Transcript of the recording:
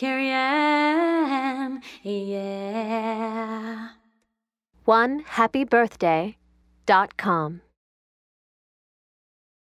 Marianne, yeah. One happy birthday dot com.